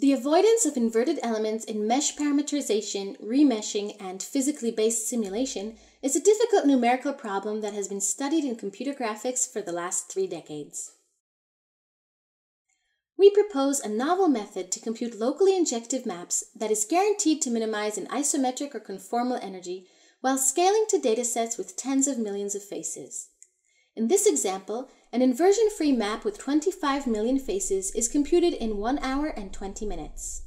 The avoidance of inverted elements in mesh parameterization, remeshing, and physically based simulation is a difficult numerical problem that has been studied in computer graphics for the last three decades. We propose a novel method to compute locally injective maps that is guaranteed to minimize an isometric or conformal energy while scaling to datasets with tens of millions of faces. In this example, an inversion-free map with 25 million faces is computed in 1 hour and 20 minutes.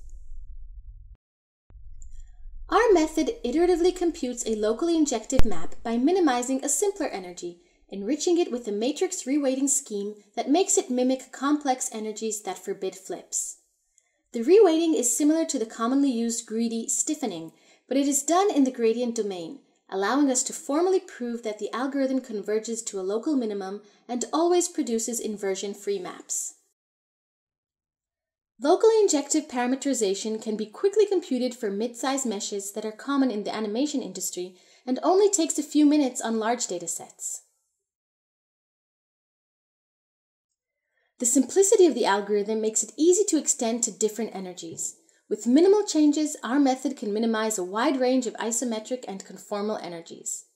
Our method iteratively computes a locally injective map by minimizing a simpler energy, enriching it with a matrix reweighting scheme that makes it mimic complex energies that forbid flips. The reweighting is similar to the commonly used greedy stiffening, but it is done in the gradient domain, allowing us to formally prove that the algorithm converges to a local minimum and always produces inversion-free maps. Locally injective parameterization can be quickly computed for mid-size meshes that are common in the animation industry and only takes a few minutes on large datasets. The simplicity of the algorithm makes it easy to extend to different energies. With minimal changes, our method can minimize a wide range of isometric and conformal energies.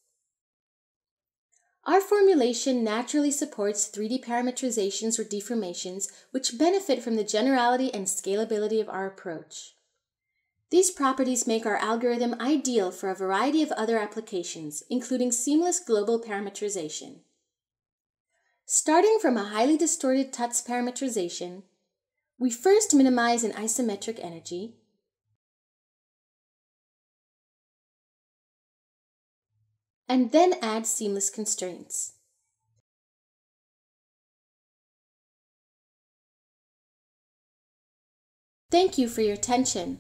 Our formulation naturally supports 3D parametrizations or deformations, which benefit from the generality and scalability of our approach. These properties make our algorithm ideal for a variety of other applications, including seamless global parametrization. Starting from a highly distorted Tutte's parameterization, we first minimize an isometric energy, and then add seamless constraints. Thank you for your attention.